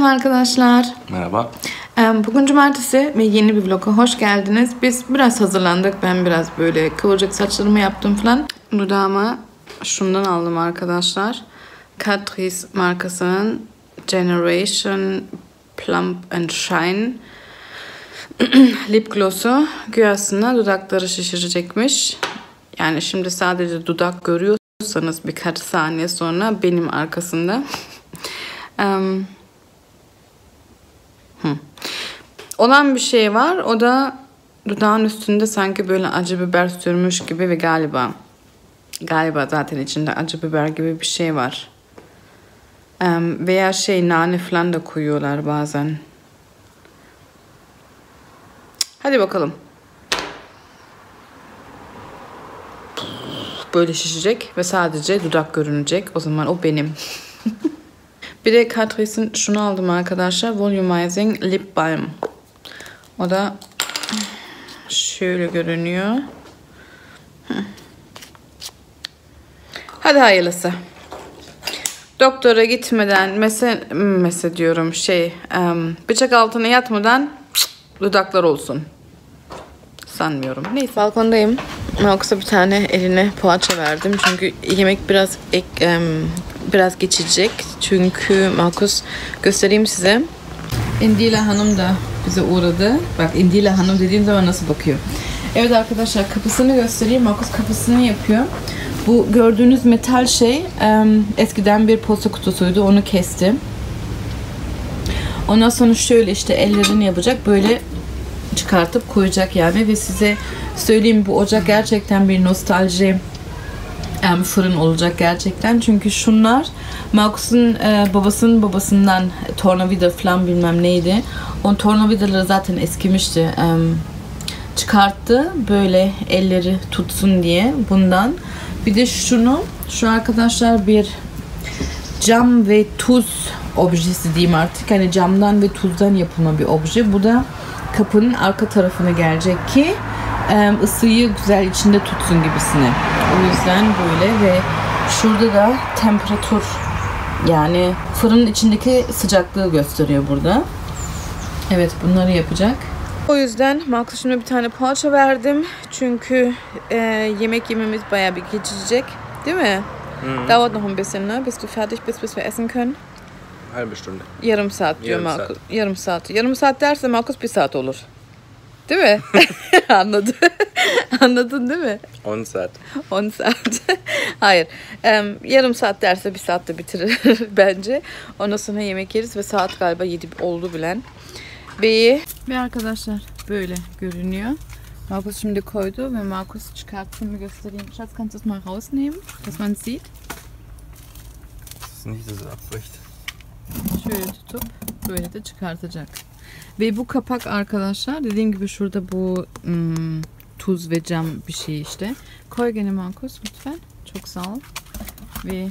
Selam arkadaşlar. Merhaba. Bugün cumartesi ve yeni bir vloga hoş geldiniz. Biz biraz hazırlandık. Ben biraz böyle kıvırcık saçlarımı yaptım falan. Dudağıma şundan aldım arkadaşlar. Catrice markasının Generation Plump and Shine lip gloss'u güyasına dudakları şişirecekmiş. Yani şimdi sadece dudak görüyorsanız birkaç saniye sonra benim arkasında. Olan bir şey var. O da dudağın üstünde sanki böyle acı biber sürmüş gibi ve galiba galiba zaten içinde acı biber gibi bir şey var. Em, veya şey nane falan da koyuyorlar bazen. Hadi bakalım. Böyle şişecek ve sadece dudak görünecek. O zaman o benim. Bir de Catrice'in şunu aldım arkadaşlar. Volumizing Lip Balm. O da şöyle görünüyor. Hadi hayırlısı. Doktora gitmeden mese, mese diyorum şey bıçak altına yatmadan dudaklar olsun. Sanmıyorum. Neyse balkondayım. Yoksa bir tane eline poğaça verdim. Çünkü yemek biraz ek, biraz geçecek. Çünkü Markus göstereyim size. Indila Hanım da bize uğradı. Bak Indila Hanım dediğim zaman nasıl bakıyor. Evet arkadaşlar kapısını göstereyim. Markus kapısını yapıyor. Bu gördüğünüz metal şey eskiden bir posta kutusuydu. Onu kestim. Ondan sonra şöyle işte ellerini yapacak. Böyle çıkartıp koyacak yani ve size söyleyeyim bu ocak gerçekten bir nostalji em, fırın olacak gerçekten. Çünkü şunlar Markus'un e, babasının babasından tornavida falan bilmem neydi. O tornavidaları zaten eskimişti. Em, çıkarttı böyle elleri tutsun diye bundan. Bir de şunu şu arkadaşlar bir cam ve tuz objesi diyeyim artık. Hani camdan ve tuzdan yapılma bir obje. Bu da kapının arka tarafına gelecek ki ısıyı güzel içinde tutsun gibisine. O yüzden böyle ve şurada da temperatur yani fırının içindeki sıcaklığı gösteriyor burada. Evet bunları yapacak. O yüzden Markus şimdi bir tane poğaça verdim. Çünkü e, yemek yememiz bayağı bir geçecek. Değil mi? Dauert noch ein bisschen, ne? Bis du fertig bist, bis wir essen können. Halbe Stunde. Yarım saat diyor Yarım Markus. Yarım saat. Yarım saat derse Markus bir saat olur. Değil mi? Anladı. Anladın değil mi? 10 saat. 10 saat. Hayır. Em, yarım saat derse bir saatte bitirir bence. Ondan sonra yemek yeriz ve saat galiba 7 oldu bilen. Ve, ve arkadaşlar böyle görünüyor. Markus şimdi koydu ve Markus çıkarttım bir göstereyim. Schatz kannst du es mal rausnehmen, dass man es sieht. Das ist nicht so abbricht. Şöyle tutup böyle de çıkartacak. Ve bu kapak arkadaşlar dediğim gibi şurada bu hmm, tuz ve cam bir şey işte. Koy gene Markus lütfen. Çok sağ ol. Ve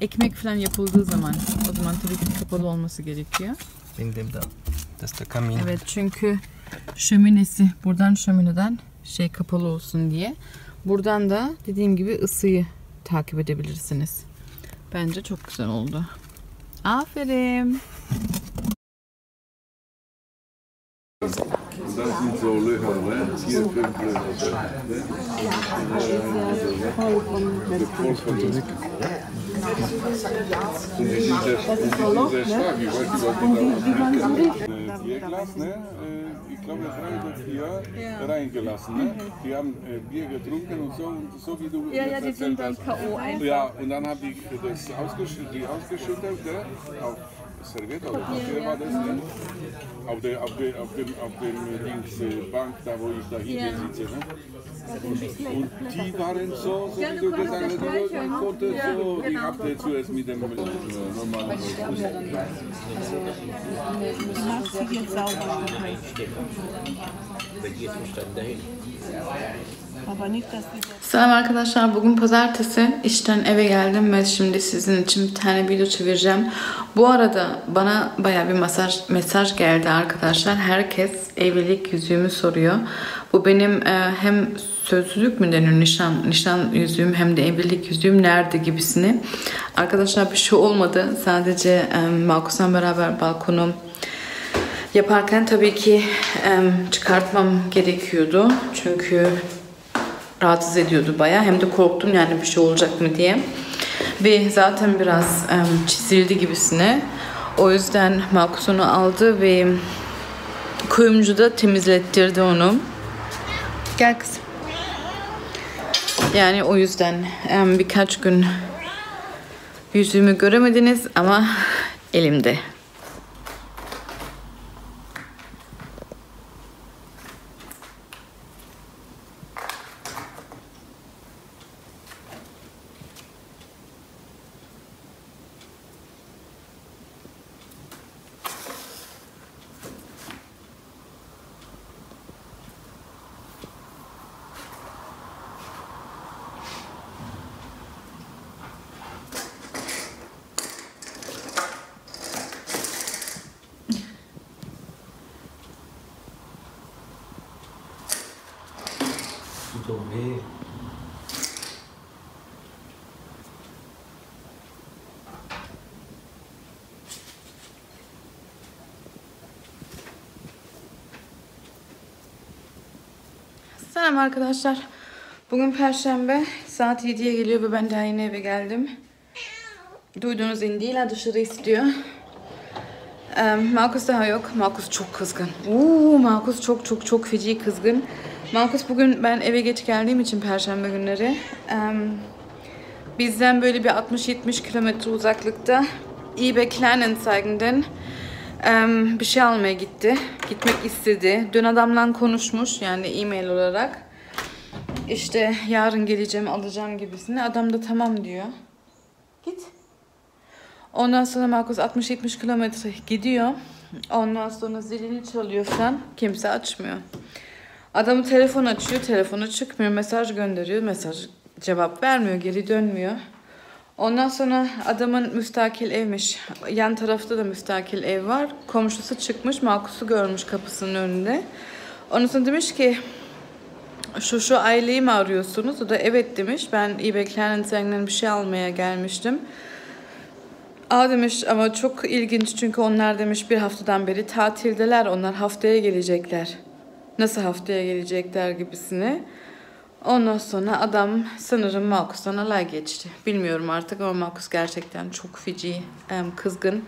ekmek falan yapıldığı zaman o zaman tabii ki kapalı olması gerekiyor. Das ist der Kamin. Evet çünkü şöminesi buradan şömineden şey kapalı olsun diye. Buradan da dediğim gibi ısıyı takip edebilirsiniz. Bence çok güzel oldu. Aferin. vrolijk aan, hè? Hier Ja, de volk van de Dat is verlof, hè? Die van de Rik. Ich glaube, drei oder vier reingelassen. Ne? Die haben äh, Bier getrunken und so, und so wie du Ja, jetzt ja, die erzählt sind dann hast. K.O. einfach. Ja, und dann habe ich das ausgeschüttet, die ausgeschüttet ne? auf Serviette oder Papier war das, ne? auf, der, auf, der, auf dem, auf dem links äh, Bank, da wo ich da hinten sitze. Ne? Und die waren so, so wie du gesagt hast, man konnte so, ich habe zuerst mit dem äh, normalen Aber nicht, dass die Selam arkadaşlar. Bugün pazartesi. İşten eve geldim ve şimdi sizin için bir tane video çevireceğim. Bu arada bana baya bir mesaj, mesaj geldi arkadaşlar. Herkes evlilik yüzüğümü soruyor. Bu benim e, hem sözlülük mü deniyor nişan, nişan yüzüğüm hem de evlilik yüzüğüm nerede gibisini. Arkadaşlar bir şey olmadı. Sadece e, Markus'la beraber balkonu yaparken tabii ki çıkartmam gerekiyordu. Çünkü rahatsız ediyordu baya. Hem de korktum yani bir şey olacak mı diye. Ve zaten biraz çizildi gibisine. O yüzden Markus onu aldı ve kuyumcu da temizlettirdi onu. Gel kızım. Yani o yüzden birkaç gün yüzümü göremediniz ama elimde. Selam arkadaşlar. Bugün Perşembe. Saat 7'ye geliyor ve ben daha yeni eve geldim. Duyduğunuz indiyle dışarı istiyor. Ee, Markus daha yok. Markus çok kızgın. Uuu, Markus çok çok çok feci kızgın. Markus bugün ben eve geç geldiğim için Perşembe günleri em, bizden böyle bir 60-70 kilometre uzaklıkta eBay Kleinanzeigen'den em, bir şey almaya gitti. Gitmek istedi. Dün adamla konuşmuş yani e-mail olarak. İşte yarın geleceğim alacağım gibisini. Adam da tamam diyor. Git. Ondan sonra Markus 60-70 kilometre gidiyor. Ondan sonra zilini çalıyor falan. Kimse açmıyor. Adamı telefon açıyor, telefonu çıkmıyor. Mesaj gönderiyor, mesaj cevap vermiyor, geri dönmüyor. Ondan sonra adamın müstakil evmiş. Yan tarafta da müstakil ev var. Komşusu çıkmış, Markus'u görmüş kapısının önünde. Ondan sonra demiş ki şu şu aileyi mi arıyorsunuz? O da evet demiş. Ben eBay Kleinanzeigen'den bir şey almaya gelmiştim. Aa demiş ama çok ilginç çünkü onlar demiş bir haftadan beri tatildeler. Onlar haftaya gelecekler. Nasıl haftaya gelecekler gibisini. Ondan sonra adam sanırım Markus'tan alay geçti. Bilmiyorum artık ama Markus gerçekten çok feci, kızgın.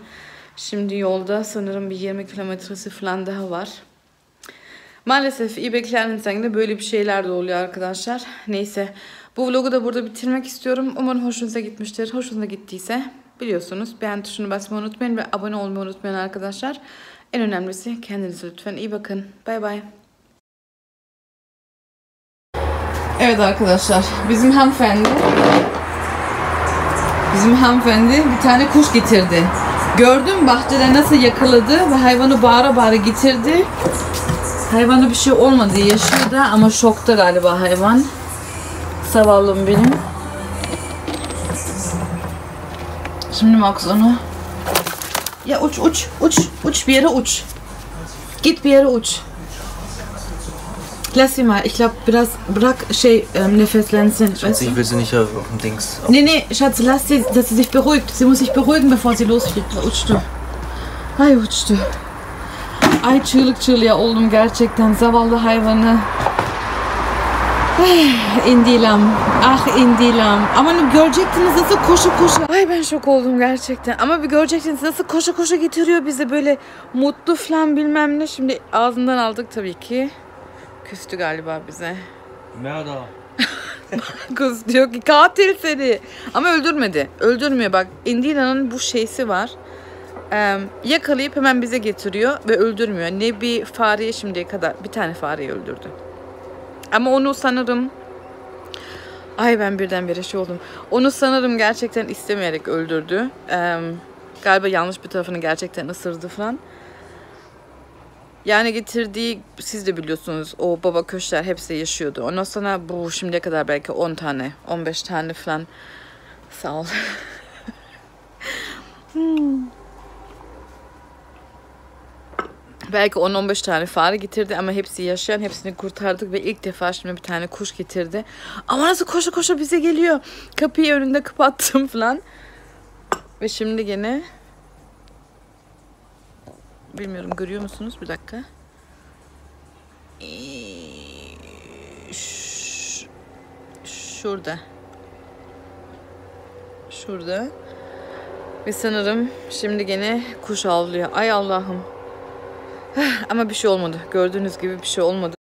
Şimdi yolda sanırım bir 20 kilometresi falan daha var. Maalesef eBay Kleinanzeigen'de böyle bir şeyler de oluyor arkadaşlar. Neyse bu vlogu da burada bitirmek istiyorum. Umarım hoşunuza gitmiştir. Hoşunuza gittiyse biliyorsunuz beğen tuşunu basmayı unutmayın ve abone olmayı unutmayın arkadaşlar. En önemlisi kendinize lütfen iyi bakın. Bay bay. Evet arkadaşlar bizim hanımefendi bizim hanımefendi bir tane kuş getirdi. Gördüm bahçede nasıl yakaladı ve hayvanı bağıra bağıra getirdi. Hayvana bir şey olmadı yaşıyor da ama şokta galiba hayvan. Zavallım benim. Şimdi Max onu ya uç uç uç uç bir yere uç. Git bir yere uç. Lass sie mal. Ich glaube, biraz bırak şey ähm, nefeslensin. Schatz, ich will sie nicht auf auf dem Dings. Nee, nee, Schatz, lass sie, dass sie sich beruhigt. Sie muss sich beruhigen, bevor sie losfliegt. Uçtu. Ay uçtu. Ay çığlık çığlığa oldum gerçekten. Zavallı hayvanı. İndilam. Ah indilam. Ama görecektiniz nasıl koşu koşu. Ay ben şok oldum gerçekten. Ama bir görecektiniz nasıl koşu koşu getiriyor bizi böyle mutlu falan bilmem ne. Şimdi ağzından aldık tabii ki. Küstü galiba bize. Mörder. Kız diyor ki katil seni. Ama öldürmedi. Öldürmüyor bak. Indila'nın bu şeysi var. Ee, yakalayıp hemen bize getiriyor ve öldürmüyor. Ne bir fareye şimdiye kadar bir tane fareyi öldürdü. Ama onu sanırım Ay ben birdenbire şey oldum. Onu sanırım gerçekten istemeyerek öldürdü. Ee, galiba yanlış bir tarafını gerçekten ısırdı falan. Yani getirdiği siz de biliyorsunuz o baba köşkler hepsi yaşıyordu. Ondan sonra bu şimdiye kadar belki 10 tane 15 tane falan sağ ol. Hmm. Belki 10-15 tane fare getirdi ama hepsi yaşayan. Hepsini kurtardık ve ilk defa şimdi bir tane kuş getirdi. Ama nasıl koşa koşa bize geliyor. Kapıyı önünde kapattım falan. Ve şimdi gene bilmiyorum görüyor musunuz? Bir dakika. Şurada. Şurada. Ve sanırım şimdi gene kuş avlıyor. Ay Allah'ım. Ama bir şey olmadı. Gördüğünüz gibi bir şey olmadı.